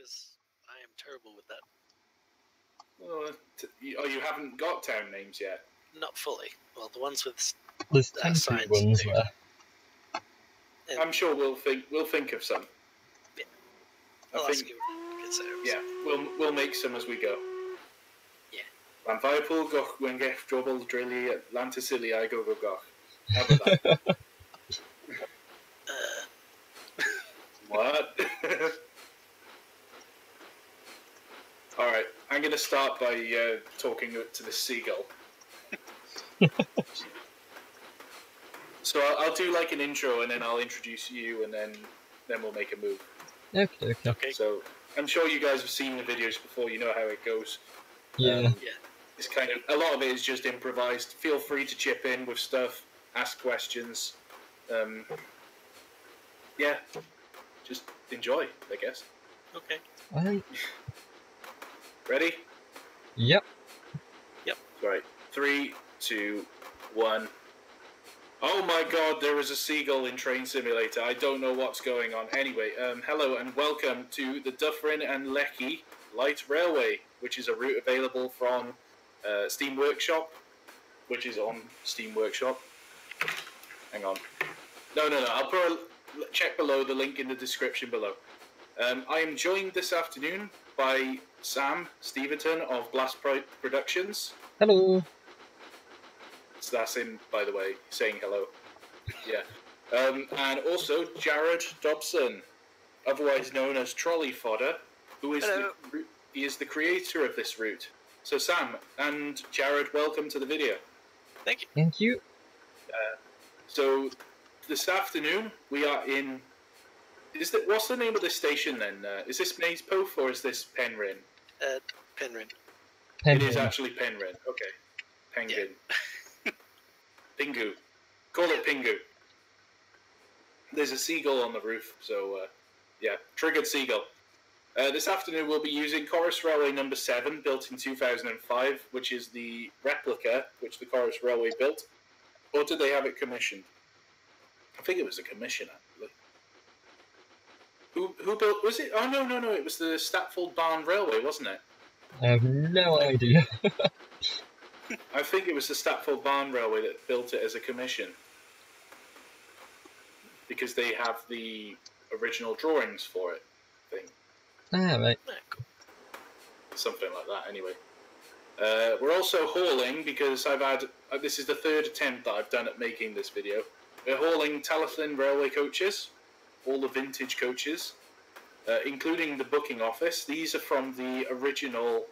because I am terrible with that. Oh, t- you- oh, you haven't got town names yet. Not fully. Well, the ones with s- There's Uh, temporary science ones too. there. and I'm sure we'll think we'll think of some. Yeah. I I'll think ask you to consider. yeah, we'll we'll make some as we go. Yeah. Lan goch wengech drobble drilly lantisili I go go goch. How about that? Uh, what? All right, I'm going to start by uh, talking to the seagull. so I'll, I'll do like an intro, and then I'll introduce you, and then then we'll make a move. Okay, okay. okay. So I'm sure you guys have seen the videos before. You know how it goes. Yeah. Um, Yeah. It's kind of a lot of it is just improvised. Feel free to chip in with stuff, ask questions. Um, yeah, just enjoy, I guess. Okay. Alright. Ready? Yep. Yep. Right. Three, two, one. Oh my god, there is a seagull in Train Simulator. I don't know what's going on. Anyway, um, hello and welcome to the Dyffryn and Llechi Light Railway, which is a route available from uh, Steam Workshop, which is on Steam Workshop. Hang on. No, no, no. I'll put a, check below the link in the description below. Um, I am joined this afternoon by Sam Steventon of Blast Pro- Productions. Hello. So that's him, by the way, saying hello. Yeah. Um, and also Jared Dobson, otherwise known as Trolley Fodder, who is Hello. the he is the creator of this route. So Sam and Jared, welcome to the video. Thank you. Thank you. So this afternoon we are in. Is that what's the name of this station then? Uh, is this Maze Poth or is this Penryn? Uh, Penryn. It is actually Penryn. Okay, Penguin. Pingu. Call it Pingu. There's a seagull on the roof, so uh, yeah, triggered seagull. Uh, this afternoon we'll be using Corris Railway number 7, built in 2005, which is the replica which the Corris Railway built. Or did they have it commissioned? I think it was a commission, actually. Who, who built, was it? Oh, no, no, no, it was the Statfold Barn Railway, wasn't it? I have no idea. I think it was the Statfold Barn Railway that built it as a commission. Because they have the original drawings for it, I think. ah, right. Ah, cool. Something like that, anyway. Uh, we're also hauling because I've had. Uh, this is the third attempt that I've done at making this video. We're hauling Talyllyn Railway coaches, all the vintage coaches, uh, including the booking office. These are from the original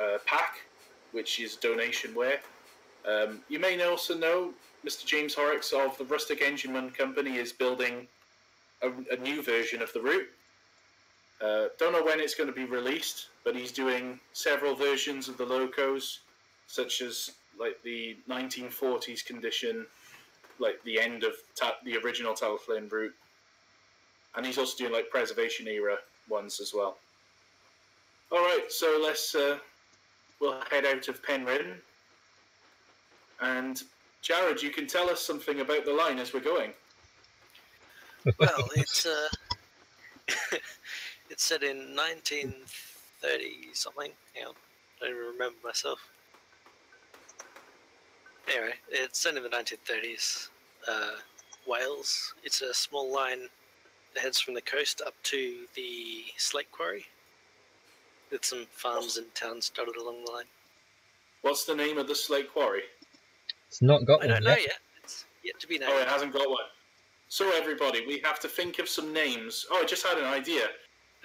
uh, pack, which is donation ware. Um, you may also know Mr. James Horrocks of the Rustic Engineman Company is building a, a new version of the route. Uh, don't know when it's going to be released, but he's doing several versions of the locos, such as like the 1940s condition, like the end of ta- the original Talyllyn route, and he's also doing like preservation era ones as well. All right, so let's uh, we'll head out of Penryn, and Jared, you can tell us something about the line as we're going. Well, it's uh, it's set in 1930 something. On, I don't even remember myself. Anyway, it's set in the 1930s. Uh, Wales. It's a small line that heads from the coast up to the slate quarry, with some farms and towns dotted along the line. What's the name of the slate quarry? It's not got I one don't know yet. yet. It's yet to be named. Oh, it hasn't got one. So everybody, we have to think of some names. Oh, I just had an idea.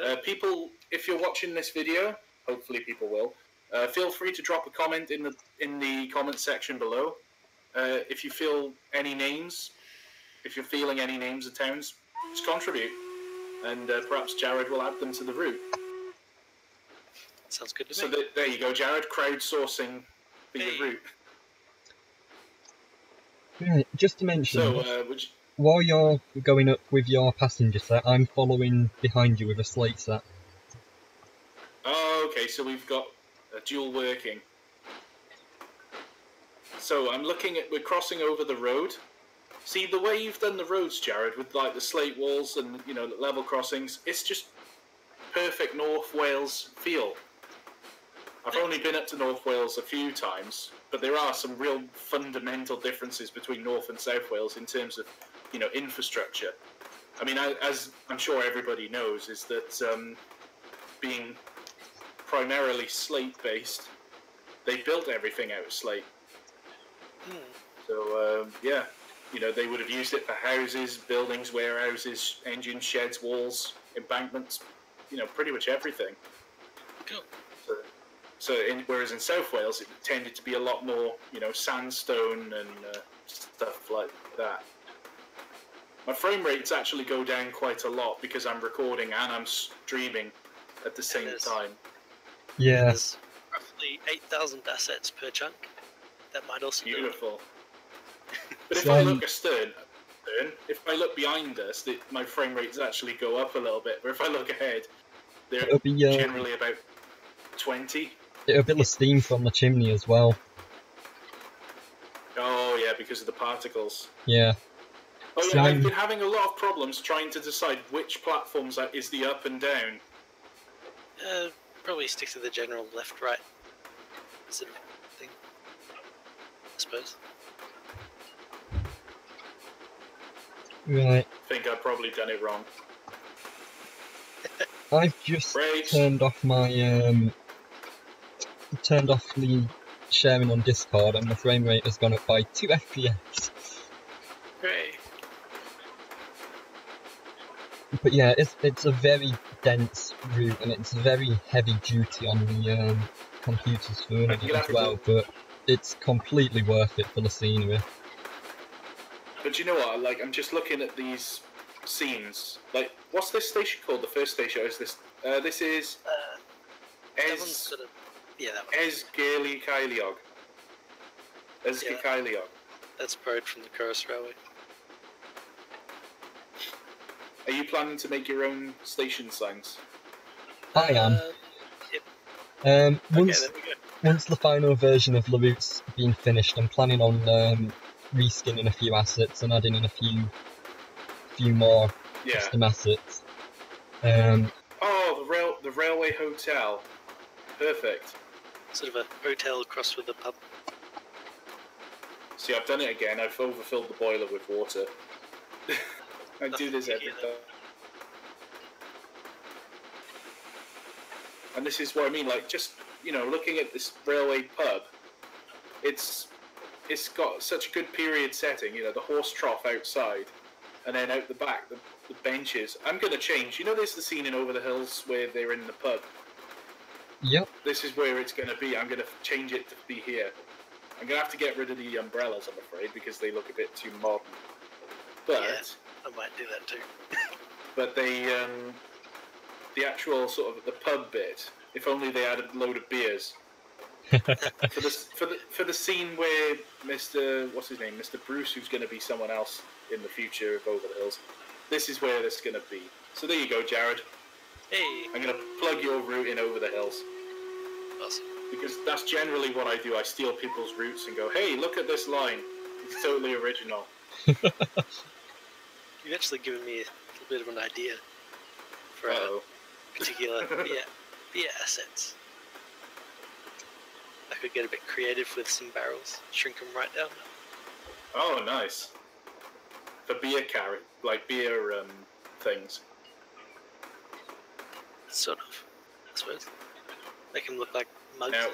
Uh, people, if you're watching this video, hopefully people will. Uh, feel free to drop a comment in the in the comment section below. Uh, if you feel any names, if you're feeling any names of towns, just contribute, and uh, perhaps Jared will add them to the route. Sounds good to So me. th- there you go, Jared. Crowdsourcing for Hey. your route. Right, just to mention, So uh, would you, while you're going up with your passenger set, I'm following behind you with a slate set. Oh, okay, so we've got a dual working. So I'm looking at, we're crossing over the road. See, the way you've done the roads, Jared, with like the slate walls and, you know, level crossings, it's just perfect North Wales feel. I've only been up to North Wales a few times, but there are some real fundamental differences between North and South Wales in terms of, you know, infrastructure. I mean, I- as I'm sure everybody knows, is that um, being primarily slate based, they built everything out of slate. Hmm. So um, yeah, you know they would have used it for houses, buildings, warehouses, engine sheds, walls, embankments, you know, pretty much everything. Cool. So, so in, whereas in South Wales it tended to be a lot more, you know, sandstone and uh, stuff like that. My frame rates actually go down quite a lot because I'm recording and I'm streaming at the same Yes. time. Yes. There's roughly 8,000 assets per chunk. That might also do it. Beautiful. But if So, I look astern, astern, if I look behind us, the, my frame rates actually go up a little bit. But if I look ahead, they're It'll be uh, generally about 20. it'll be the steam from the chimney as well. Oh, yeah, because of the particles. Yeah. Oh, yeah, So- I've been having a lot of problems trying to decide which platforms are- is the up and down. Uh, probably stick to the general left-right sort of thing. I suppose. Right. I think I've probably done it wrong. I've just turned off my um turned off the sharing on Discord and the frame rate has gone up by two FPS. Hooray! But yeah, it's it's a very dense route and it's very heavy duty on the um, computer's phone as well, but it's completely worth it for the scenery. But you know what? Like, I'm just looking at these scenes. Like, what's this station called? The first station is this. Uh, this is Uh, that one's Ez sort of... Yeah, that one. Esgirli Kailiog. Esgi Yeah. Kailiog. That's borrowed from the Corris Railway. Are you planning to make your own station signs? I am. Uh, Um, okay, once there we go. once the final version of the route's been finished, I'm planning on um, reskinning a few assets and adding in a few few more Yeah. custom assets. Um, Oh, the rail, the railway hotel. Perfect. Sort of a hotel crossed with a pub. See, I've done it again. I've overfilled the boiler with water. I do this every time. And this is what I mean. Like, just you know, looking at this railway pub, it's it's got such a good period setting. You know, the horse trough outside, and then out the back, the, the benches. I'm going to change. You know, there's the scene in Over the Hills where they're in the pub. yep, This is where it's going to be. I'm going to change it to be here. I'm going to have to get rid of the umbrellas, I'm afraid, because they look a bit too modern. But Yeah. I might do that too. but they um, the actual sort of the pub bit. If only they had a load of beers. for the for the for the scene where Mr. what's his name, Mr. Bruce, who's going to be someone else in the future of Over the Hills. This is where this is going to be. So there you go, Jared. Hey, I'm going to plug your route in Over the Hills awesome. because that's generally what I do. I steal people's routes and go, "Hey, look at this line. It's totally original." You've actually given me a little bit of an idea for Uh-oh. a particular beer, beer assets. I could get a bit creative with some barrels, shrink them right down. Oh, nice. For beer carry, like beer um, things. Sort of, I suppose. Make them look like mugs. Now-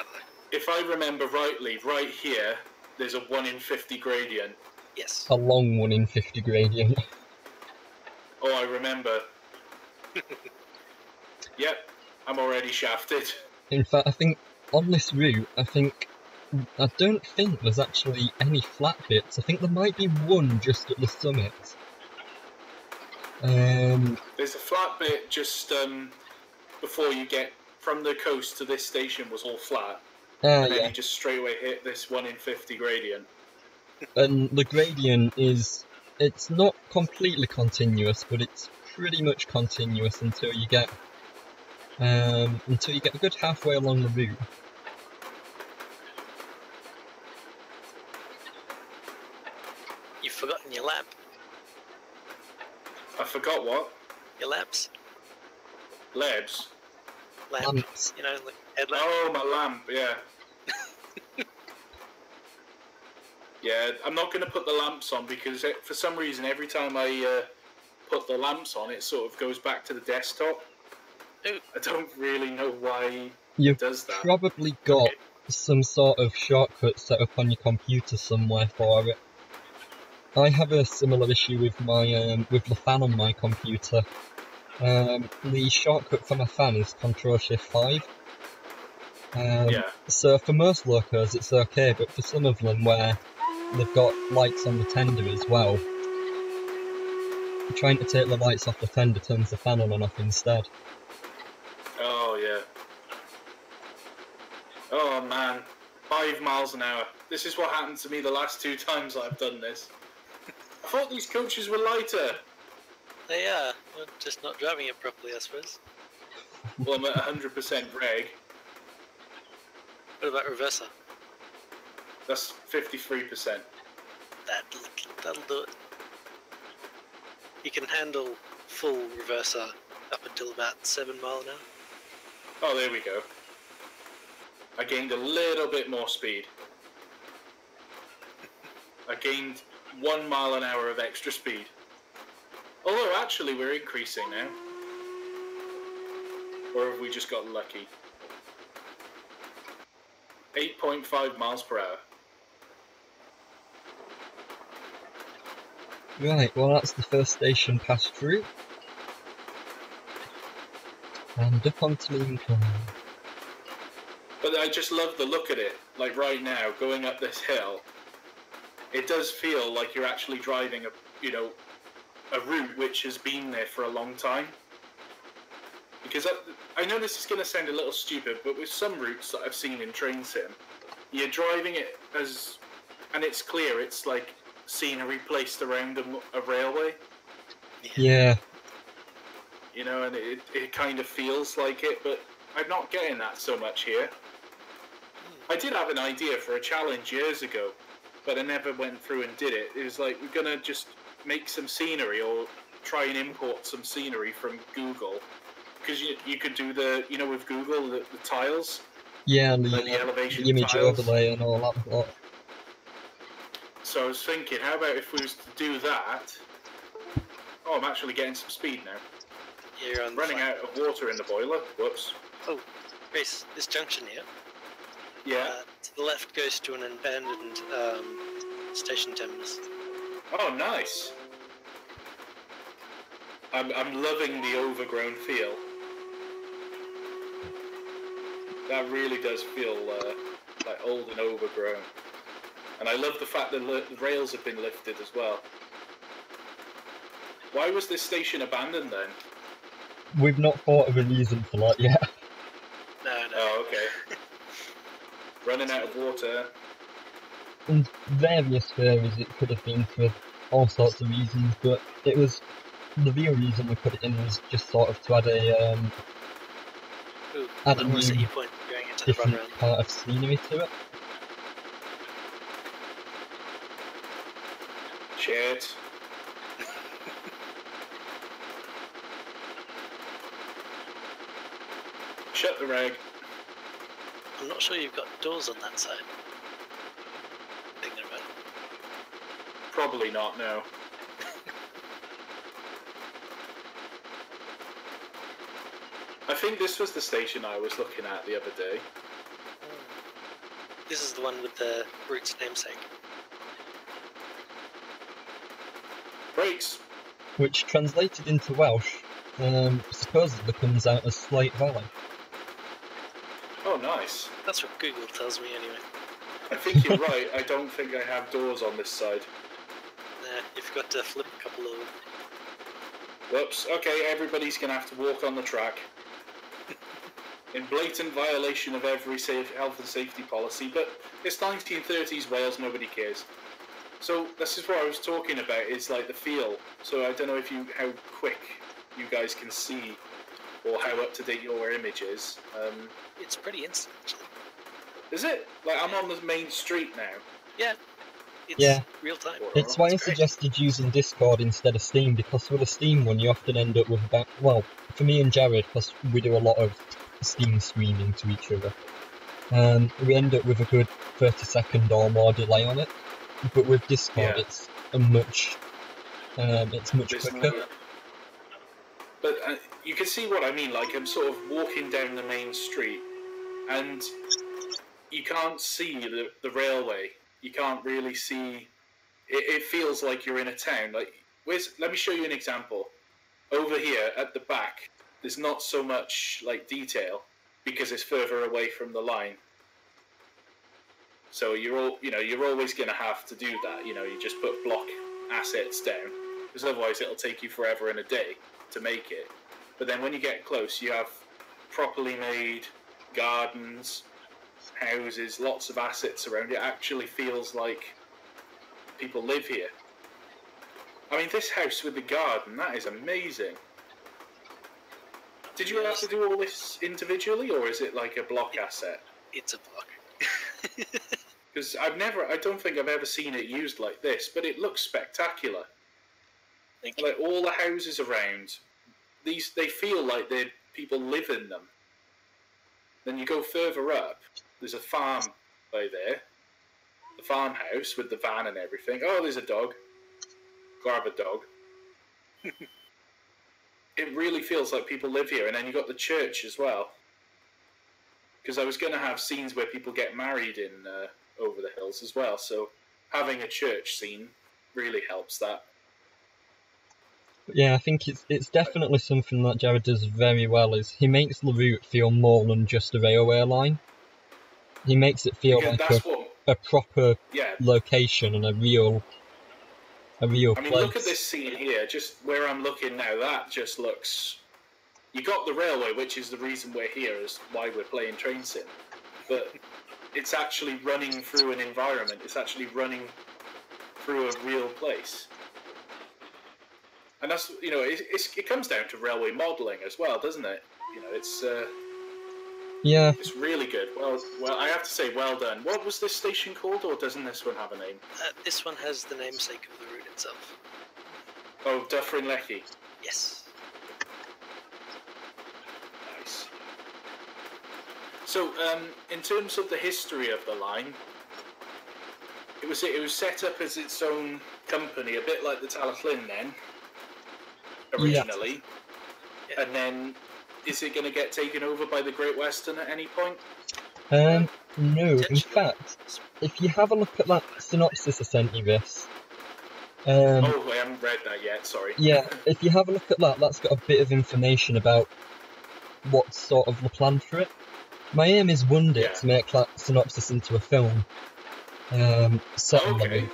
or. I. If I remember rightly, right here, there's a 1 in 50 gradient. Yes. a long one in 50 gradient. Oh, I remember. yep, I'm already shafted. In fact, I think on this route, I think I don't think there's actually any flat bits. I think there might be one just at the summit. Um, There's a flat bit just um, before you get from the coast to this station was all flat, ah, and then yeah, you just straight away hit this 1 in 50 gradient. and the gradient is it's not completely continuous, but it's pretty much continuous until you get um, until you get a good halfway along the route. You've forgotten your lamp. I forgot what? Your lamps. LEDs. Lamp, Lamps. you know, like headlamp. Oh, my lamp, yeah. yeah, I'm not going to put the lamps on because it, for some reason, every time I uh, put the lamps on, it sort of goes back to the desktop. I don't really know why You've it does that. probably got some sort of shortcut set up on your computer somewhere for it. I have a similar issue with my um, with the fan on my computer. Um, the shortcut for my fan is Control Shift Five. Um, yeah, So for most locos it's okay, but for some of them where they've got lights on the tender as well, trying to take the lights off the tender turns the fan on and off instead. Oh yeah. Oh man, five miles an hour. This is what happened to me the last two times I've done this. I thought these coaches were lighter. They are. Well, just not driving it properly, I suppose. Well, I'm at 100% reg. What about reverser? That's 53%. That'll, that'll do it. You can handle full reverser up until about 7 mile an hour. Oh, there we go. I gained a little bit more speed. I gained one mile an hour of extra speed. Although, actually, we're increasing now. Or have we just got lucky? 8.5 miles per hour. Right, well that's the first station passed through. And up onto Lincoln. But I just love the look at it. Like right now, going up this hill, it does feel like you're actually driving a, you know, a route which has been there for a long time. Because I, I know this is going to sound a little stupid, but with some routes that I've seen in Train Sim, you're driving it as, and it's clear it's like scenery placed around a railway, Yeah, you know, and it, it kind of feels like it, but I'm not getting that so much here. I did have an idea for a challenge years ago, but I never went through and did it. It was like we're gonna just make some scenery or try and import some scenery from Google, because you, you could do the you know with Google the, the tiles, yeah, and the, like the uh, elevation the image tiles. overlay and all that lot. So I was thinking, how about if we was to do that? Oh, I'm actually getting some speed now. You're on Running out of water in the boiler. Whoops. Oh, Grace, this junction here, Yeah. uh, to the left goes to an abandoned um, station terminus. Oh, nice. I'm, I'm loving the overgrown feel. That really does feel uh, like old and overgrown. And I love the fact that the rails have been lifted as well. Why was this station abandoned then? We've not thought of a reason for that yet. No, no. Oh, okay. Running out of water. In various theories, it could have been for all sorts of reasons, but it was the real reason we put it in was just sort of to add a um, Ooh, add a new Point going into the different run round. part of scenery to it. Shit. Shut the rag. I'm not sure you've got doors on that side. Thinking about it. Probably not, no. I think this was the station I was looking at the other day. This is the one with the route's namesake. Brakes. which translated into Welsh um, supposedly comes out as Slate Valley. Oh, nice. That's what Google tells me anyway. I think you're right. I don't think I have doors on this side. Nah, you've got to flip a couple of them. Whoops. Okay, everybody's going to have to walk on the track. In blatant violation of every safe health and safety policy, but it's 1930s Wales, nobody cares. So this is what I was talking about. Is like the feel. So I don't know if you how quick you guys can see, or how up to date your image is. Um, It's pretty instant, is it like I'm on the main street now? Yeah, It's Yeah. real time. It's why I suggested using Discord instead of Steam because with a Steam one you often end up with about well for me and Jared because we do a lot of Steam streaming to each other. Um, we end up with a good thirty second or more delay on it, but with Discord Yeah. it's a much um, it's much There's quicker. But uh, you can see what I mean. Like I'm sort of walking down the main street, and you can't see the, the railway. You can't really see. It, it feels like you're in a town. Like? Let me show you an example. Over here at the back, there's not so much like detail because it's further away from the line. So you're all, you know, you're always going to have to do that. You know, you just put block assets down because otherwise it'll take you forever and a day to make it. But then when you get close, you have properly made gardens, houses, lots of assets around. It actually feels like people live here. I mean, this house with the garden, that is amazing. Did you have to do all this individually, or is it like a block asset? It's a block. Because I've never, I don't think I've ever seen it used like this, but it looks spectacular. Like all the houses around, these they feel like they people live in them. Then you go further up, there's a farm by there, the farmhouse with the van and everything. Oh, there's a dog. Grab a dog. it really feels like people live here, and then you got the church as well. Because I was going to have scenes where people get married in uh, over the hills as well, so having a church scene really helps that. Yeah, I think it's it's definitely something that Jared does very well. Is he makes the route feel more than just a railway line. He makes it feel Because like a, what, a proper yeah. location and a real a real I mean, place. look at this scene here. Just where I'm looking now, that just looks. You got the railway, which is the reason we're here, is why we're playing Train Sim. But it's actually running through an environment. It's actually running through a real place. And that's you know, it, it's, it comes down to railway modelling as well, doesn't it? You know, it's uh, Yeah, it's really good. Well, well, I have to say, well done. What was this station called, or doesn't this one have a name? Uh, this one has the namesake of the route itself. Oh, Dyffryn Llechi. Yes. Nice. So, um, in terms of the history of the line, it was it was set up as its own company, a bit like the Talyllyn then, originally, Yeah. and then is it going to get taken over by the Great Western at any point? um, no. In fact, if you have a look at that synopsis I sent you, this, um, oh, I haven't read that yet. Sorry. yeah, if you have a look at that, that's got a bit of information about what sort of the plan for it. My aim is one day Yeah. to make that synopsis into a film, um, set on the Okay.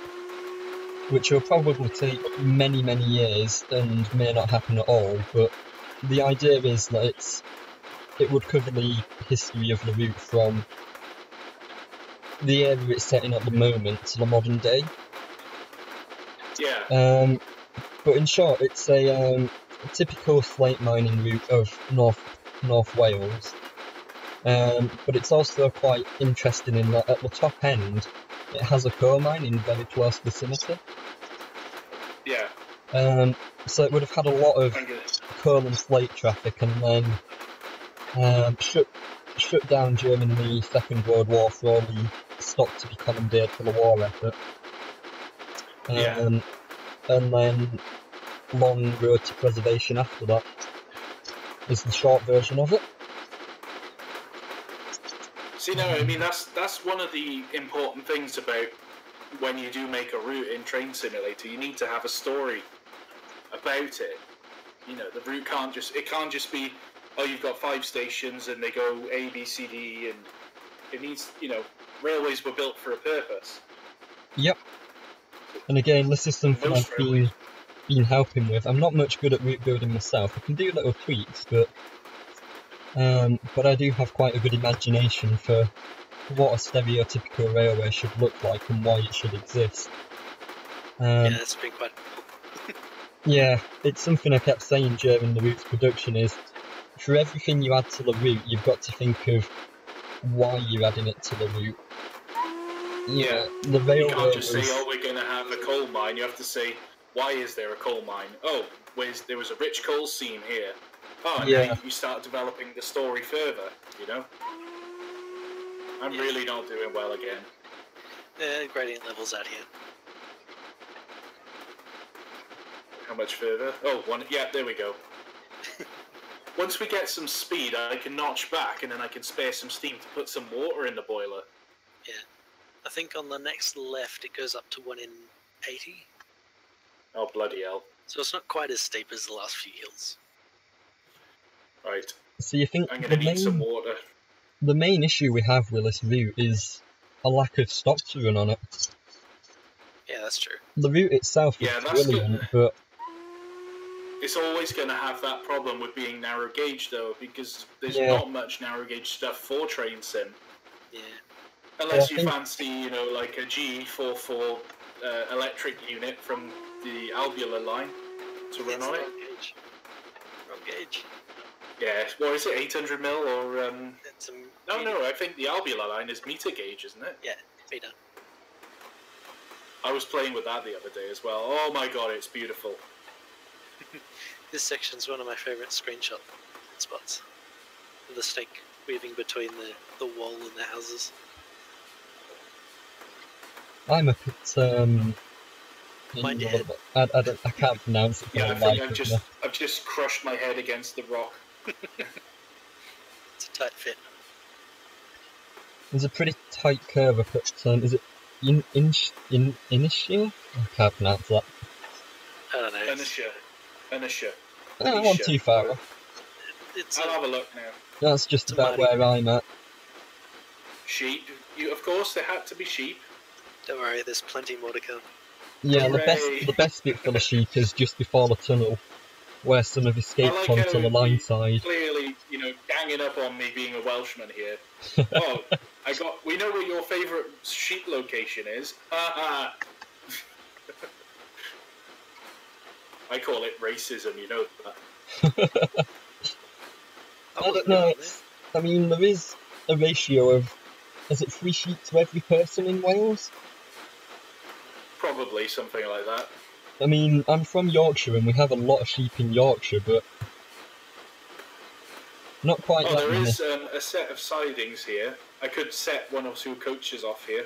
Which will probably take many, many years and may not happen at all. But the idea is that it's it would cover the history of the route from the area it's set in at the moment to the modern day. Yeah. Um, but in short, it's a, um, a typical slate mining route of North North Wales. Um, but it's also quite interesting in that at the top end, it has a coal mine in very close vicinity. Um, so it would have had a lot of coal and slate traffic, and then um, shut shut down during the Second World War for all the stock to be commandeered for the war effort. Um, Yeah. And then long road to preservation after that is the short version of it. See, no, I mean that's that's one of the important things about when you do make a route in Train Simulator. You need to have a story about it. You know, the route can't just it can't just be oh you've got five stations and they go A B C D and it needs you know railways were built for a purpose. Yep. And again, this is something Most I've been been helping with. I'm not much good at route building myself. I can do little tweaks, but um, but I do have quite a good imagination for what a stereotypical railway should look like and why it should exist. Um, yeah, that's been quite Yeah, it's something I kept saying during the Roots production is for everything you add to the root, you've got to think of why you're adding it to the root. Yeah. the You can't just say, "Oh, we're going to have a coal mine, you have to say, why is there a coal mine? Oh, where's, there was a rich coal seam here. Oh, and Yeah. then you start developing the story further, you know? I'm Yeah. really not doing well again. Uh, gradient levels out here. How much further? Oh, one. Yeah, there we go. Once we get some speed, I can notch back, and then I can spare some steam to put some water in the boiler. Yeah, I think on the next left it goes up to 1 in 80. Oh bloody hell! So it's not quite as steep as the last few hills. Right, So you think I'm the gonna need some main, water. the main issue we have with this route is a lack of stop to run on it. Yeah, that's true. The route itself is Yeah, brilliant, good. but It's always going to have that problem with being narrow gauge, though, because there's Yeah. not much narrow gauge stuff for train sim. Yeah. Unless Yeah, you think- fancy, you know, like a G44 uh, electric unit from the Albula line to run It's on it. wrong gauge. Wrong gauge. Yeah, what is it, 800 mil or. Um... It's a No, medium no, I think the Albula line is meter gauge, isn't it? Yeah, meter. I was playing with that the other day as well. Oh my god, it's beautiful. This section is one of my favourite screenshot spots. The snake weaving between the, the wall and the houses. I'm a bit um. Mind your I, head. I, I, don't- I can't pronounce it. Yeah, I think I've just me. I've just crushed my head against the rock. It's a tight fit. There's a pretty tight curve up at um, is it in in in Inishia? I can't pronounce that. I don't know. It's, Anisha. Anisha. Oh, I'm Anisha. too far off. it's I'll a, have a look now. That's just about mighty- where I'm at. Sheep. You, of course, there had to be sheep. don't worry, there's plenty more to come. Yeah, the best the best bit for the sheep is just before the tunnel, where some have escaped like onto how the line side. Clearly, you know, ganging up on me being a Welshman here. oh, I got. We know where your favourite sheep location is. Ha ha. I call it racism. You know that. I don't know. It's, I mean, there is a ratio of is it three sheep to every person in Wales? Probably something like that. I mean, I'm from Yorkshire and we have a lot of sheep in Yorkshire, but not quite Oh, that there um, a set of sidings here. I could set one or two coaches off here.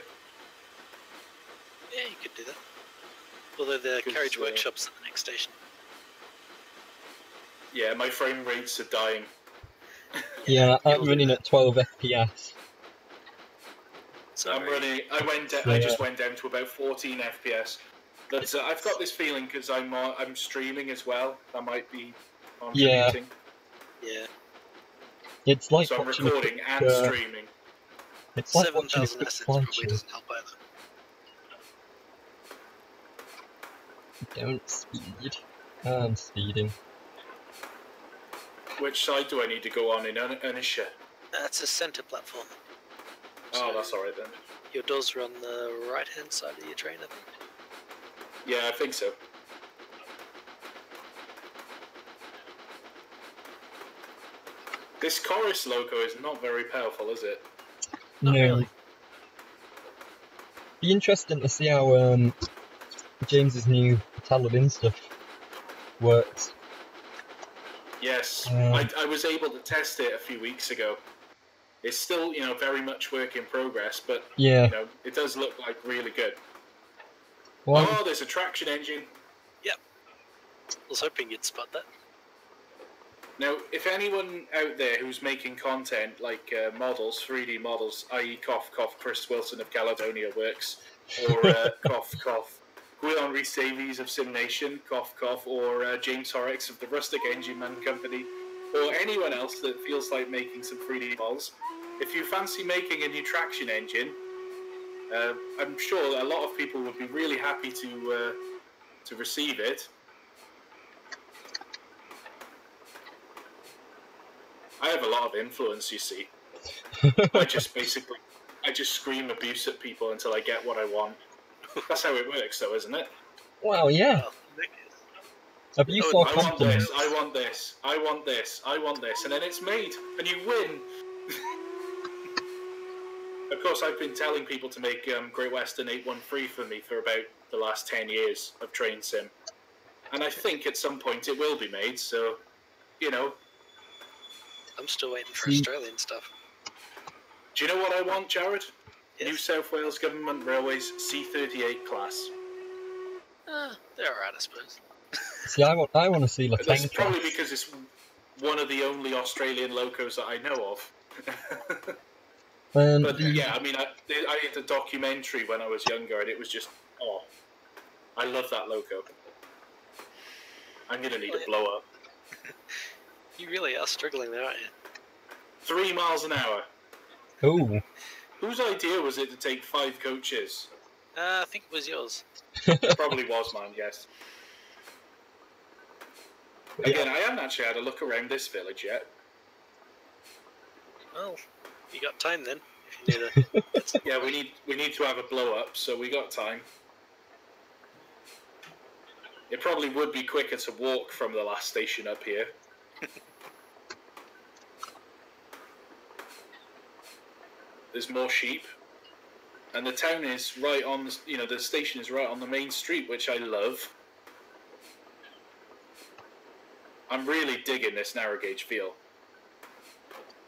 Yeah, you could do that. Although the Because, carriage workshop's at the next station. Yeah, my frame rates are dying. Yeah, I'm running at 12 FPS. Sorry. I'm running. I went. So, I just went down to about 14 FPS. But uh, I've got this feeling because I'm uh, I'm streaming as well. That might be Yeah. contributing. Yeah. It's like so I'm watching a and uh, streaming. It's like Seven watching a quick assets slideshow. probably doesn't help either. Don't speed. I'm speeding. Which side do I need to go on in An- Anisha? That's a centre platform. Oh, that's all right then. Your doors are on the right hand side of your train, I think. Yeah, I think so. This Corris logo is not very powerful, is it? Not no. really. Be interesting to see how um, James's new Talyllyn stuff works. Yes, Um, I, I was able to test it a few weeks ago. It's still, you know, very much work in progress, but Yeah. you know, it does look like really good. Well, Oh, there's a traction engine. Yep. I was hoping you'd spot that. Now, if anyone out there who's making content like uh, models, 3D models, i.e., cough cough, Chris Wilson of Caledonia works, or uh, cough cough, Guillaume Rhys Davies of Simnation, cough cough, or uh, James Horrocks of the Rustic Engine Man Company, or anyone else that feels like making some 3D models, if you fancy making a new traction engine, uh, I'm sure a lot of people would be really happy to uh, to receive it. I have a lot of influence, you see. I just basically, I just scream abuse at people until I get what I want. That's how it works, though, isn't it? wow, yeah. Well, Nick is- Abuse Oh, I want this, I want this, I want this, I want this, and then it's made, and you win. Of course, I've been telling people to make um, Great Western 813 for me for about the last 10 years of Train Sim. And I think at some point it will be made, so, you know. I'm still waiting for Australian stuff. Do you know what I want, Jared? Yes. New South Wales Government Railways C38 class. Ah, they're alright, I suppose. See, I want, I want to see That's probably because it's one of the only Australian locos that I know of. Um, But yeah, I mean, I, I did a documentary when I was younger, and it was just, oh, I love that loco. I'm gonna need Oh, a blow up. You really are struggling there, aren't you? Three miles an hour. Oh, Whose idea was it to take five coaches? Uh, I think it was yours. Probably was mine, yes. Again, I haven't actually had a look around this village yet. Well, you got time then. If you need a, Yeah, we need we need to have a blow up, so we got time. It probably would be quicker to walk from the last station up here. There's more sheep, and the town is right on. the- You know, the station is right on the main street, which I love. I'm really digging this narrow gauge feel.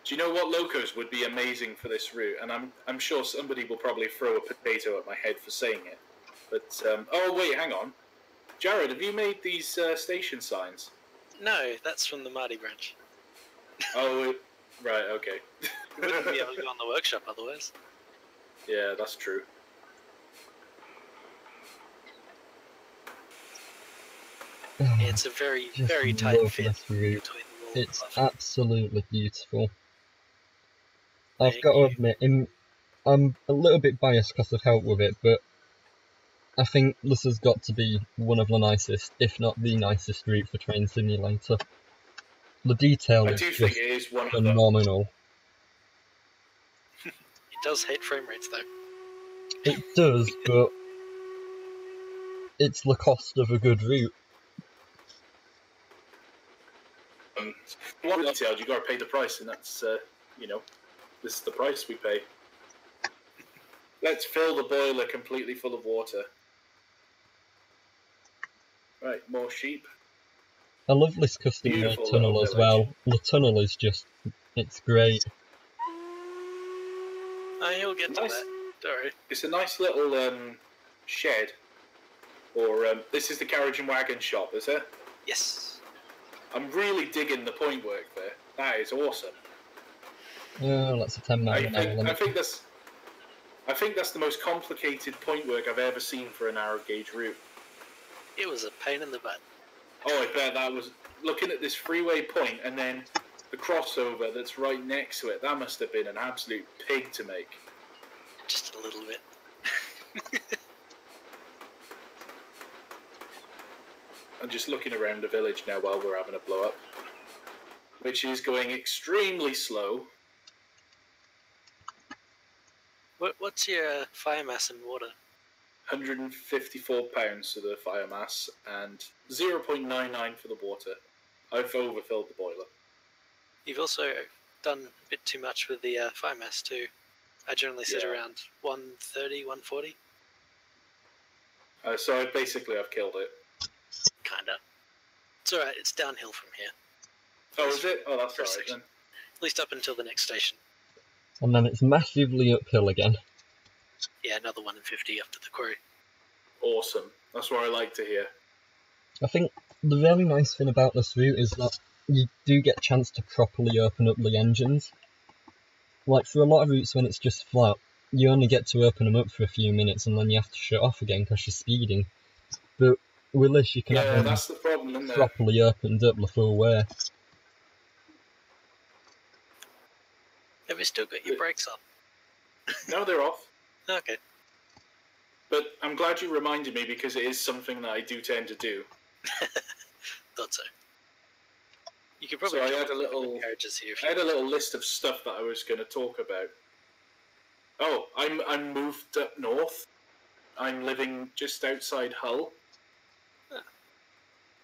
Do you know what locos would be amazing for this route? And I'm I'm sure somebody will probably throw a potato at my head for saying it. But um, oh wait, hang on, Jared, have you made these uh, station signs? no, that's from the Marty branch. Oh, right, okay. You wouldn't be able to go on the workshop otherwise. yeah, that's true. It's a very, Just very tight fit between the It's and absolutely beautiful. I've Thank got to you. admit, I'm, I'm a little bit biased because I've helped with it, but I think this has got to be one of the nicest, if not the nicest route for Train Simulator. The detail I is do just think it is one of them. phenomenal. It does hate frame rates though. It does, but it's the cost of a good route. Um, one detailed, you got to pay the price, and that's uh, you know, this is the price we pay. Let's fill the boiler completely full of water. Right, more sheep. I love this custom made tunnel as well. The tunnel is just, it's great. Oh, you'll get to Nice. that. Don't. It's a nice little um, shed, or um, this is the carriage and wagon shop, is it? Yes. I'm really digging the point work there. That is awesome. Oh, that's a 10 mile I an hour think, I think that's I think that's the most complicated point work I've ever seen for a narrow gauge route. It was a pain in the butt. Oh, I bet that was looking at this freeway point and then the crossover that's right next to it. That must have been an absolute pig to make. Just a little bit. I'm just looking around the village now while we're having a blow up, which is going extremely slow. What, what's your fire mass in water? 154 pounds for the fire mass and 0.99 for the water. I've overfilled the boiler. You've also done a bit too much with the uh, fire mass too. I generally sit Yeah. around 130, 140. Uh, so basically I've killed it. Kinda. It's alright, it's downhill from here. Oh, is it? Oh, that's First alright then. At least up until the next station. And then it's massively uphill again. Yeah, another 1 in 50 up to the quarry. Awesome. That's what I like to hear. I think the really nice thing about this route is that you do get a chance to properly open up the engines. Like for a lot of routes when it's just flat, you only get to open them up for a few minutes and then you have to shut off again because you're speeding. But with this, you can Yeah, have them that's the problem, isn't it? properly opened up the full way. Have you still got your brakes on? No, they're off. Okay. But I'm glad you reminded me because it is something that I do tend to do. Thought so. You could probably So I had a little- carriages here. I had a little list of stuff that I was going to talk about. Oh, I'm I'm moved up north. I'm living just outside Hull. Ah.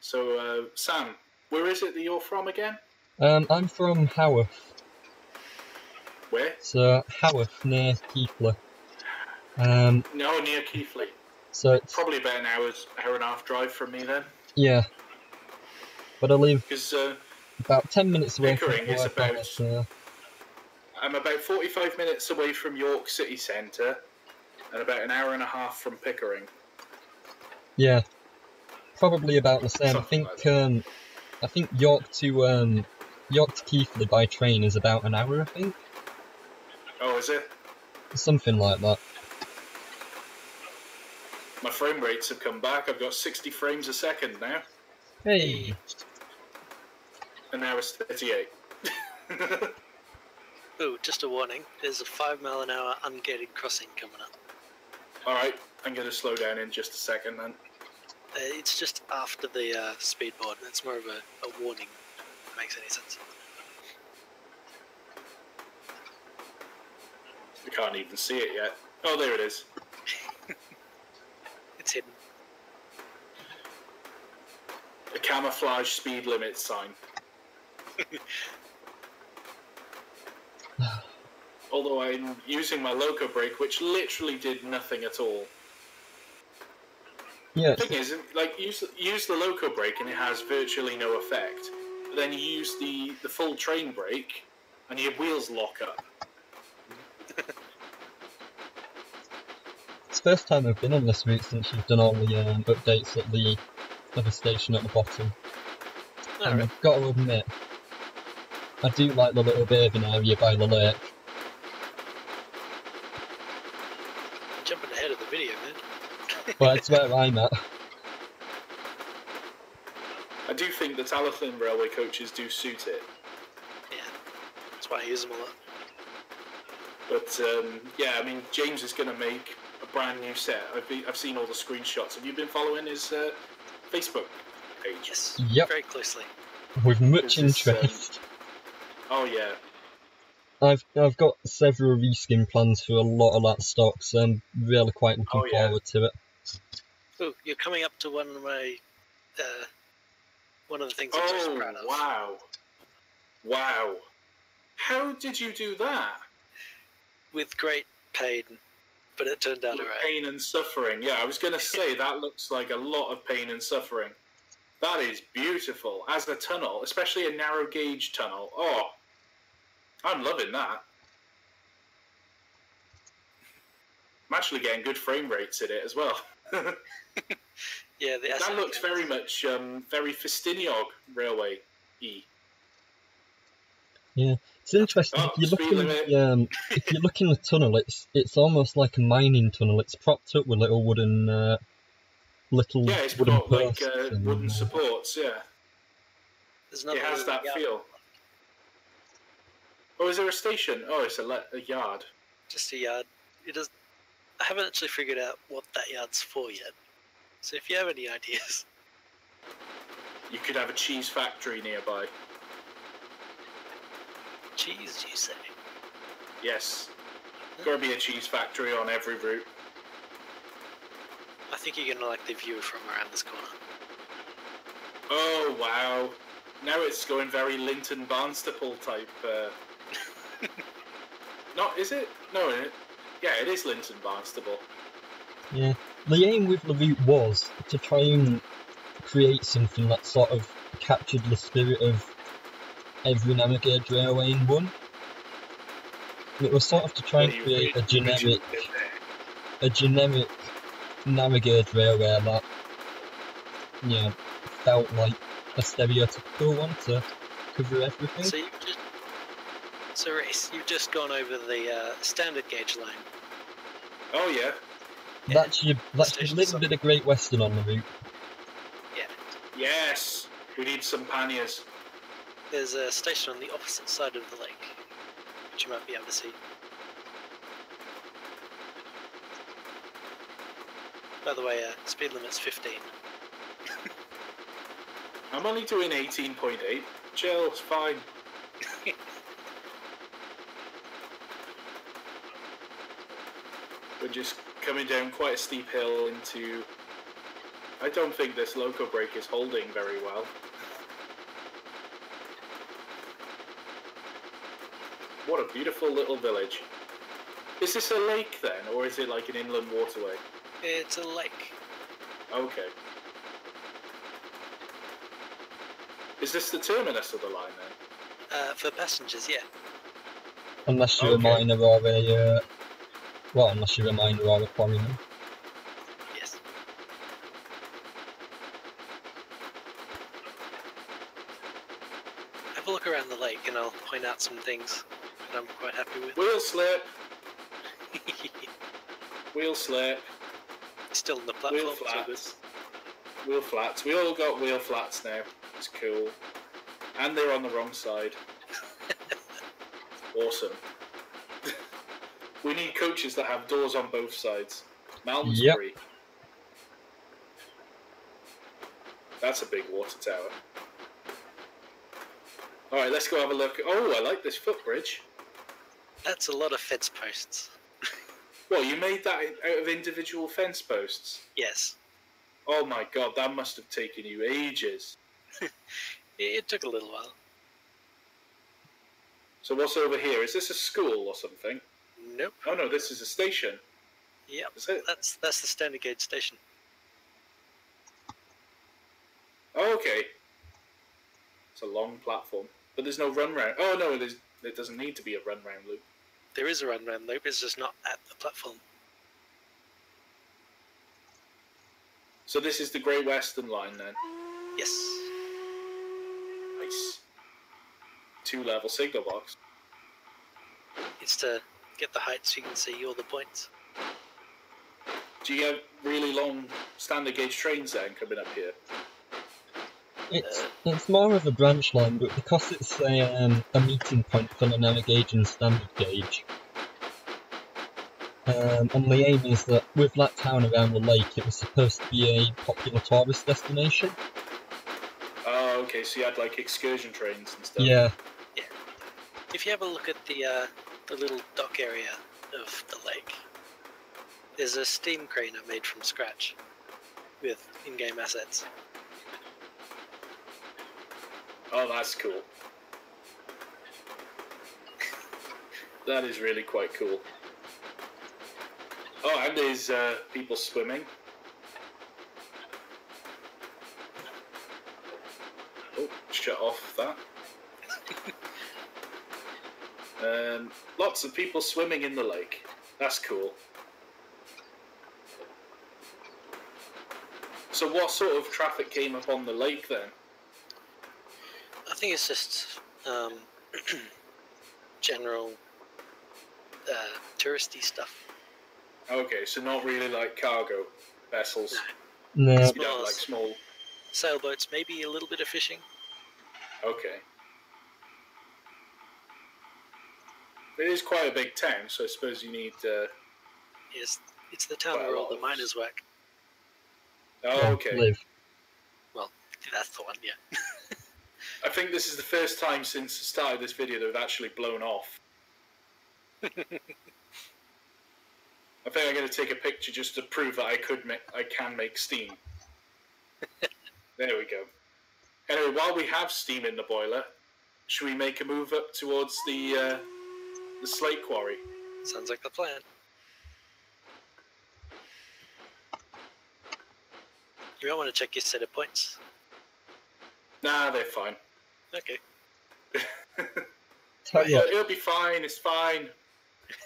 So, uh, Sam, where is it that you're from again? Um, I'm from Haworth. Where? So Haworth near Keighley. Um, No, near Keighley. so it's Probably about an hour's hour and a half drive from me then. yeah. But I live Because uh, about ten minutes away from Pickering is work, about- so I'm about 45 minutes away from York City Centre and about an hour and a half from Pickering. yeah, probably about the same. I think like um, I think York to um, York to Keighley by train is about an hour. I think Oh, is it? something like that. My frame rates have come back. I've got 60 frames a second now, Hey, and now it's 38. Oh, just a warning. There's a five mile an hour ungated crossing coming up. Alright, I'm going to slow down in just a second then. Uh, it's just after the uh, speed board. It's more of a, a warning. If it makes any sense. I can't even see it yet. Oh, there it is. It's hidden. A camouflage speed limit sign. Although I'm using my loco brake, which literally did nothing at all. yeah, The thing is, like, use use the loco brake and it has virtually no effect. But then you use the the full train brake, and your wheels lock up. it's the first time I've been on this route since you've done all the um, updates at the other station at the bottom. And Alright. I've got to admit, I do like the little bathing area by the lake. Jumping ahead of the video, man. well, it's where I'm at. I do think the Talyllyn railway coaches do suit it. Yeah. That's why I use them a lot. But um, yeah, I mean, James is going to make a brand new set. I've, been, I've seen all the screenshots. Have you been following his uh, Facebook page? Yes. Yep. Very closely. With much This is, um, interest. Oh yeah, I've I've got several reskin plans for a lot of that stock, so I'm really quite looking Oh, yeah. forward to it. Oh, you're coming up to one of my, uh, one of the things I'm most Oh proud of. wow, wow! How did you do that? With great pain, but it turned out With alright. Pain and suffering. Yeah, I was going to say that looks like a lot of pain and suffering. That is beautiful as a tunnel, especially a narrow gauge tunnel. Oh, I'm loving that. I'm actually getting good frame rates in it as well. Yeah, the that looks very much um, very Festiniog Railway E. It's interesting Oh, if you're looking, in the um, if you look in the tunnel, it's it's almost like a mining tunnel. It's propped up with little wooden uh, little Yeah, it's wooden got like uh, and, wooden uh, supports. Yeah, There's it has little that feel. Oh, is there a station? Oh, it's a, le- a yard. Just a yard. It does. I haven't actually figured out what that yard's for yet. So if you have any ideas, You could have a cheese factory nearby. Cheese, you say? Yes, got to be a cheese factory on every route. I think you're gonna like the view from around this corner. Oh wow! Now it's going very Lynton Barnstaple type. Uh... Not is it? No, it, yeah, it is Lynton Barnstaple. Yeah, the aim with the route was to try and create something that sort of captured the spirit of every narrow gauge railway in one. It was sort of to try and create a generic, read it a generic narrow gauge railway that, you know, felt like a stereotypical one to cover everything. So you've just. So Rhys, you've just gone over the uh, standard gauge line. Oh yeah, That's your that's your Station little side. bit of Great Western on the route. Yeah. Yes. We need some panniers. There's a station on the opposite side of the lake, which you might be able to see. By the way, uh, speed limit's 15. I'm only doing 18.8. Chill, it's fine. We're just coming down quite a steep hill into. I don't think this loco brake is holding very well. What a beautiful little village. Is this a lake then, or is it like an inland waterway? It's a lake. Okay. Is this the terminus of the line then? Uh, for passengers, yeah. Unless you're a Okay. miner or a, uh, well, unless you're a miner or a quarryman. Yes. Have a look around the lake and I'll point out some things that I'm quite happy with. Wheel slip, wheel slip, Still on the platform, wheel it's all good. flats. Wheel flats. We all got wheel flats now. It's cool. And they're on the wrong side. awesome. we need coaches that have doors on both sides. Malmesbury. That's a big water tower. Alright, let's go have a look. Oh, I like this footbridge. That's a lot of fence posts. Well, you made that out of individual fence posts. Yes. Oh my god, that must have taken you ages. It, took a little while. So what's over here? Is this a school or something? Nope. Oh no, this is a station. Yep. Is it? That's that's the standard gauge station. Oh, okay. It's a long platform, but there's no run round. Oh no, it is. It doesn't need to be a run round loop. There is a run round loop, it's just not at the platform. So this is the Great Western Line then. Yes. Nice. Two level signal box. It's to get the height so you can see all the points. Do you have really long standard gauge trains then coming up here? It's it's more of a branch line, but because it's a um, a meeting point for the narrow gauge and standard gauge, um, and the aim is that with that town around the lake, it was supposed to be a popular tourist destination. Oh, okay. So you had like excursion trains and stuff. Yeah, If you have a look at the uh, the little dock area of the lake, there's a steam crane I made from scratch with in-game assets. Oh, that's cool. that is really quite cool. Oh, and there's uh, people swimming. Oh, shut off that. um, lots of people swimming in the lake. That's cool. So, what sort of traffic came up on the lake then? I think it's just um, general uh, touristy stuff. Okay, so not really like cargo vessels. No. no, You don't like small. Sailboats, maybe a little bit of fishing. Okay. It is quite a big town, so I suppose you need. Uh... Yes, it's the town where all the miners work. Oh, okay. live. Well, That's the one, yeah. I think this is the first time since the start of this video that we've actually blown off. I think I'm going to take a picture just to prove that I could make, I can make steam. there we go. Anyway, while we have steam in the boiler, should we make a move up towards the uh, the slate quarry? Sounds like the plan. You might want to check your set of points. Nah, they're fine. Okay. Tell you It'll be fine. It's fine.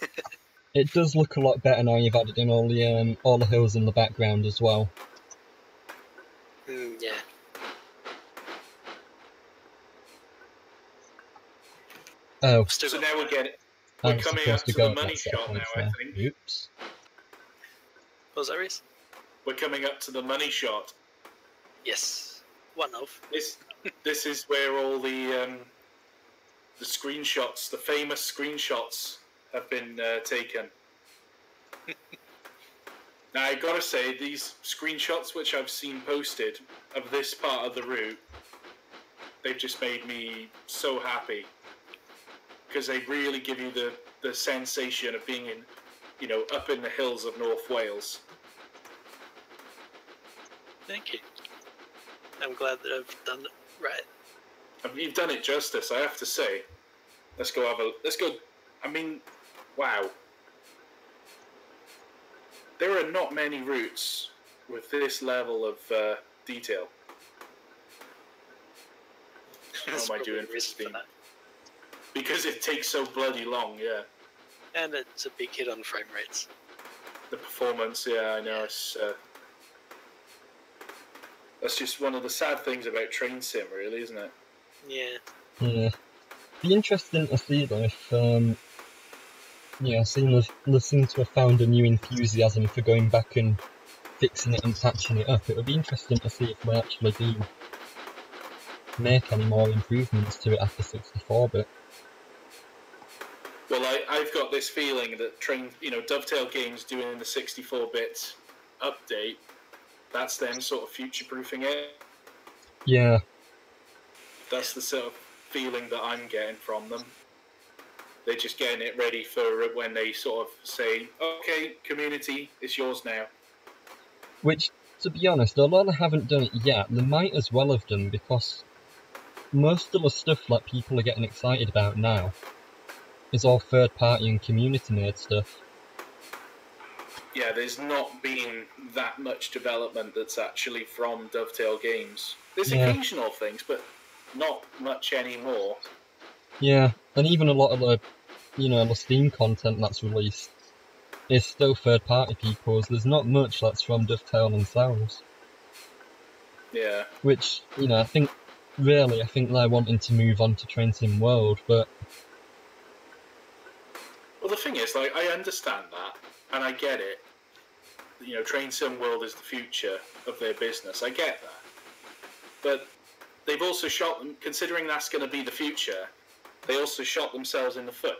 it does look a lot better now you've added in all the um, all the hills in the background as well. Mm, yeah. Oh, Still So now we're getting We're I'm coming up to to the money that set of shot points now, I think. Oops. What was that, Rhys? we're coming up to the money shot. Yes. One of. This this is where all the um, the screenshots, the famous screenshots, have been uh, taken. now I gotta say, these screenshots which I've seen posted of this part of the route, they've just made me so happy because they really give you the the sensation of being in, you know, up in the hills of North Wales. Thank you. I'm glad that I've done it right. I mean, You've done it justice, I have to say. Let's go have a let's go I mean, wow. There are not many routes with this level of uh, detail. That's am I doing for that. Because it takes so bloody long, yeah. And it's a big hit on frame rates. The performance, yeah, I know. It's, uh, that's just one of the sad things about Train Sim, really, isn't it? Yeah. Yeah. Be interesting to see though if um yeah, seem they they seem to have found a new enthusiasm for going back and fixing it and patching it up. It would be interesting to see if they actually do make any more improvements to it after 64 bit. Well, I, I've got this feeling that Train, you know, Dovetail Games doing the 64-bit update, that's them sort of future-proofing it. Yeah, That's the sort of feeling that I'm getting from them. They're just getting it ready for when they sort of say, "Okay, community, it's yours now." which to be honest, although they haven't done it yet, they might as well have done because most of the stuff that people are getting excited about now is all third party and community made stuff. Yeah, there's not been that much development that's actually from Dovetail Games. There's Yeah. occasional things, but not much anymore. Yeah, and even a lot of the, you know, the Steam content that's released is still third party people's. There's not much that's from Dovetail themselves. Yeah. Which, you know, I think, really, I think they're wanting to move on to Train Sim World, but Well, the thing is, like, I understand that, and I get it. You know, Train Sim World is the future of their business. I get that, but they've also shot them. Considering that's going to be the future, they also shot themselves in the foot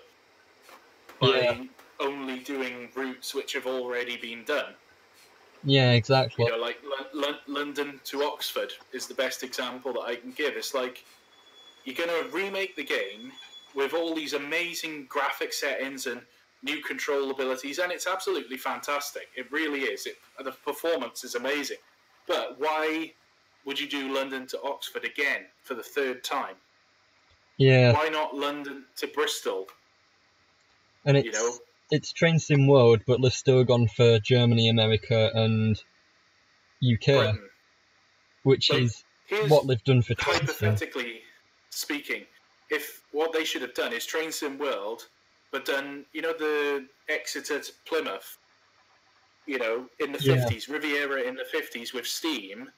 by Yeah. only doing routes which have already been done. yeah, exactly. You know, like L- L- London to Oxford is the best example that I can give. It's like you're going to remake the game with all these amazing graphic settings and new control abilities, and it's absolutely fantastic. It really is. It, the performance is amazing. But why would you do London to Oxford again for the third time? Yeah, Why not London to Bristol? and it's, You know, it's Train Sim World, but they've still gone for Germany, America, and UK, Britain. which Like, is what they've done for Train Sim. hypothetically speaking, if what they should have done is Train Sim World, but then you know, the Exeter to Plymouth, you know, in the Yeah. 50s, Riviera in the 50s with Steam,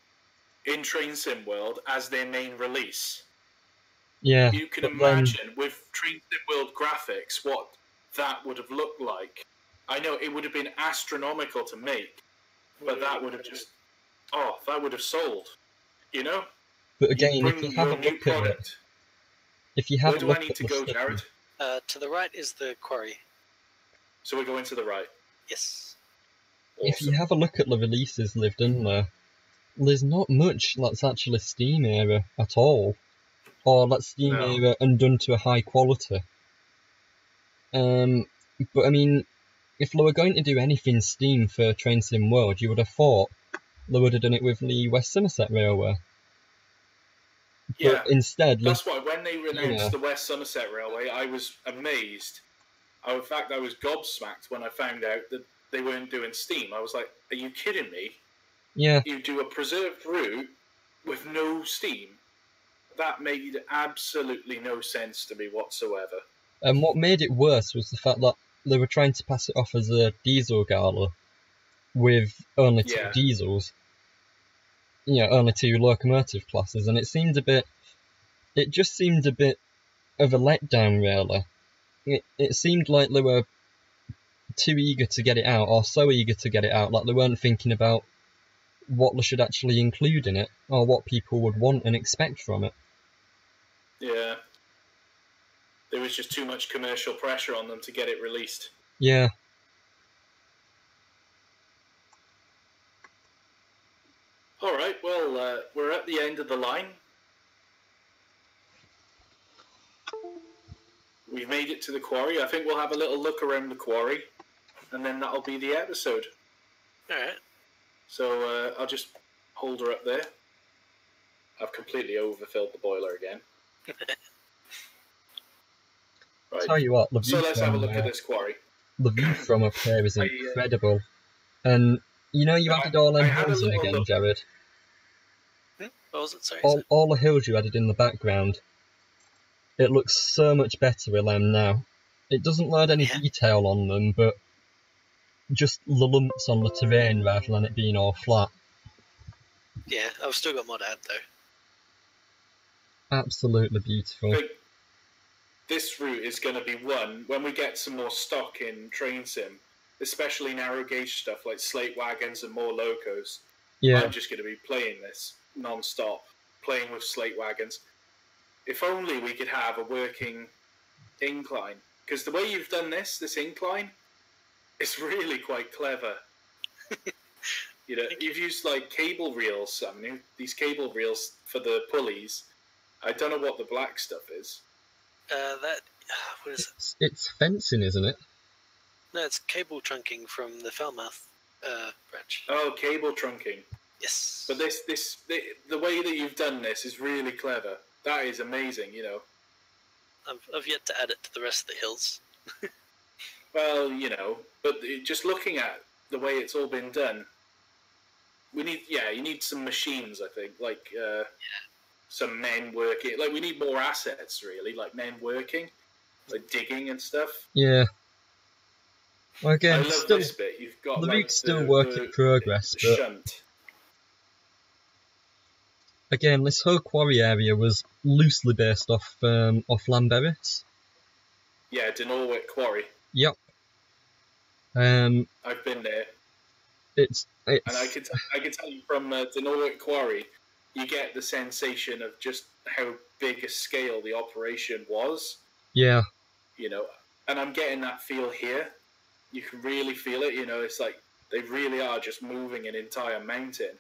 in Train Sim World as their main release. Yeah, You can but then- imagine with Train Sim World graphics what that would have looked like. I know it would have been astronomical to make, but that would have just, oh, that would have sold. You know? but You again, if you have your a new look at it, if you have Where a do look I need at to go, Jared? Uh, to the right is the quarry. So we're going to the right. Yes. If you have a look at the releases they've done there, there's not much that's actually Steam era at all, or that's Steam No. era and done to a high quality. Um, but I mean, if they were going to do anything Steam for Train Sim World, you would have thought they would have done it with the West Somerset Railway. Yeah, But instead, that's why when they announced Yeah. the West Somerset Railway, I was amazed. I, in fact, I was gobsmacked when I found out that they weren't doing Steam. I was like, "Are you kidding me? yeah, You do a preserved route with no Steam?" That made absolutely no sense to me whatsoever. And what made it worse was the fact that they were trying to pass it off as a diesel gala with only two Yeah. diesels. You know, only two locomotive classes, and it seemed a bit. It just seemed a bit of a letdown, really. It, it seemed like they were too eager to get it out, or so eager to get it out, like they weren't thinking about what they should actually include in it, or what people would want and expect from it. Yeah, there was just too much commercial pressure on them to get it released. Yeah, All right, well, uh, we're at the end of the line. We've made it to the quarry. I think we'll have a little look around the quarry, and then that'll be the episode. All right. So uh, I'll just hold her up there. I've completely overfilled the boiler again. Right. Tell you what, the view So let's have a look uh, at this quarry. the view from up here is I, uh, incredible. And you know you I- added all them I had a hills in little again, look- Jared. Hmm? What was it? Sorry. All sorry. all the hills you added in the background. It looks so much better with them now. It doesn't load any Yeah. detail on them, but just the lumps on the terrain rather than it being all flat. Yeah, I've still got mod add though. Absolutely beautiful. think this route is going to be one when we get some more stock in train sim, especially narrow gauge stuff like slate wagons and more locos. Yeah, I'm just going to be playing this non-stop, playing with slate wagons. If only we could have a working incline, because the way you've done this, this incline, is really quite clever. you know, you've used like cable reels. I mean, these cable reels for the pulleys. I don't know what the black stuff is. Uh, that what is it? it's, it's fencing, isn't it? No, it's cable trunking from the Falmouth uh, branch. Oh, cable trunking. Yes. But this, this, the, the way that you've done this is really clever. That is amazing. You know. I've, I've yet to add it to the rest of the hills. Well, you know, but just looking at the way it's all been done, we need, yeah, you need some machines. I think, like uh, some men working. Like we need more assets, really, like men working, like digging and stuff. Yeah. Well, I again, love still, this bit. You've got the like, route's still the- work the in progress, but Shunt. again, this whole quarry area was loosely based off um, off Llanberis. Yeah, Dinorwic Quarry. Yep. Um, I've been there. it's it's And I could I could tell you from uh, the Quarry, you get the sensation of just how big a scale the operation was. yeah, You know, and I'm getting that feel here. You can really feel it. You know, it's like they really are just moving an entire mountain.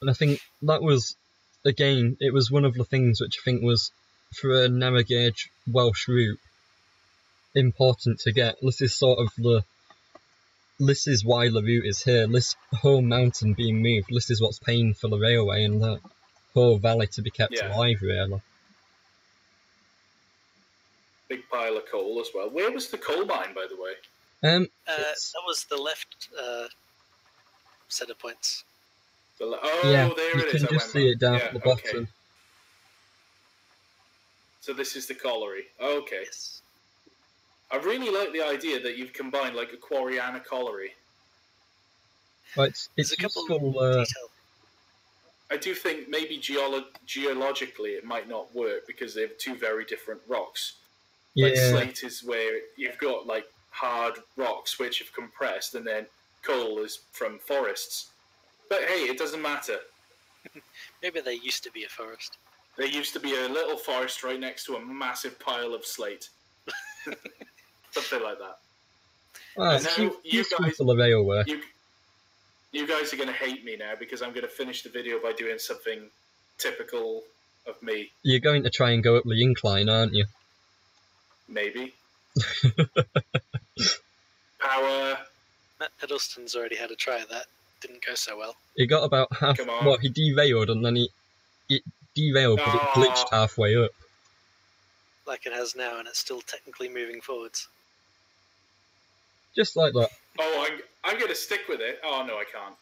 and I think that was again, it was one of the things which I think was for a narrow gauge Welsh route important to get. This is sort of the this is why the route is here. This whole mountain being moved. This is what's paying for the railway and the whole valley to be kept Yeah. alive. Really. Big pile of coal as well. Where was the coal mine, by the way? Um, Uh, that was the left uh, set of points. The, le- oh, yeah, there you it is. can just see it down Yeah, at the okay. bottom. So this is the colliery. Okay. Yes. I really like the idea that you've combined like a quarry and a colliery. But it's, There's it's a couple useful. of Uh. I do think maybe geolo- geologically it might not work because they have two very different rocks. Like yeah, slate is where you've got like hard rocks which have compressed, and then coal is from forests. But hey, it doesn't matter. Maybe there used to be a forest. There used to be a little forest right next to a massive pile of slate. Something like that. Ah, well, now u- you guys- for the railway. You, you guys are going to hate me now because I'm going to finish the video by doing something typical of me. You're going to try and go up the incline, aren't you? Maybe. Power. Matt Hiddleston's already had a try at that. Didn't go so well. He got about half. Come on. Well, he derailed and then he it derailed, but it glitched halfway up. Like it has now, and it's still technically moving forwards. Just like that. Oh, I'm, I'm going to stick with it. Oh, no, I can't.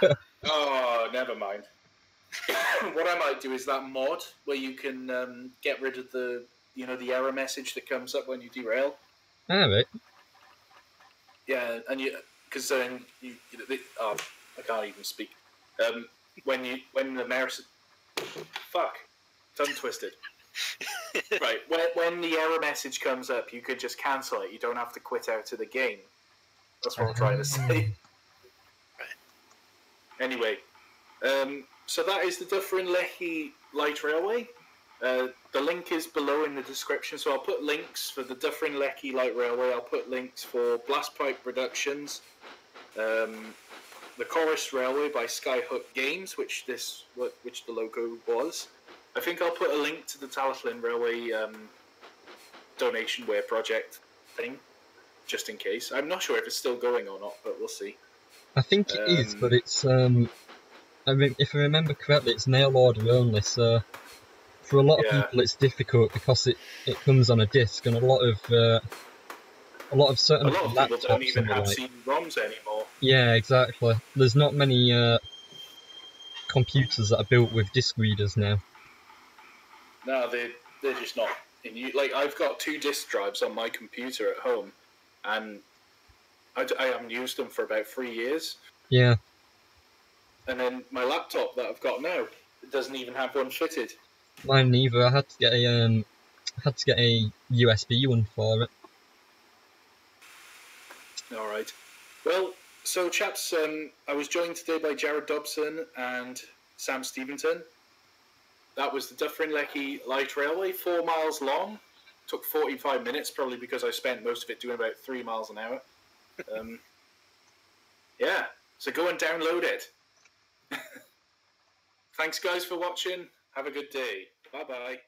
Damn oh, never mind. what I might do is that mod where you can um, get rid of the, you know, the error message that comes up when you derail. Alright. Yeah, and you because then you, you the, oh, I can't even speak. Um, when you when the Maris, fuck, tongue twisted. right, when when the error message comes up, you could just cancel it. You don't have to quit out of the game. That's what I'm trying to say. Right. Anyway, um, so that is the Dyffryn Llechi Light Railway. Uh, the link is below in the description, so I'll put links for the Dyffryn Llechi Light Railway. I'll put links for Blast Pipe Productions, um, the Corris Railway by Skyhook Games, which this which the logo was. I think I'll put a link to the Talyllyn Railway um, donationware project thing, just in case. I'm not sure if it's still going or not, but we'll see. I think it is, Um, but it's um. I mean, if I remember correctly, it's mail order only. So for a lot of Yeah. people it's difficult because it, it comes on a disc and a lot of uh, a lot of certain A lot of people don't even have like. CD-ROMs anymore. Yeah, exactly. There's not many uh, computers that are built with disk readers now. No, they they're just not in use. Like I've got two disk drives on my computer at home, and I haven't used them for about three years. Yeah, And then my laptop that I've got now it doesn't even have one fitted. Mine neither. I had to get a um, had to get a USB one for it. All right. Well, so chaps, um, I was joined today by Jared Dobson and Sam Stevenson. That was the Dyffryn Llechi Light Railway, four miles long. Took 45 minutes, probably because I spent most of it doing about three miles an hour. Um, yeah, so go and download it. Thanks, guys, for watching. Have a good day. Bye bye.